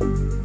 you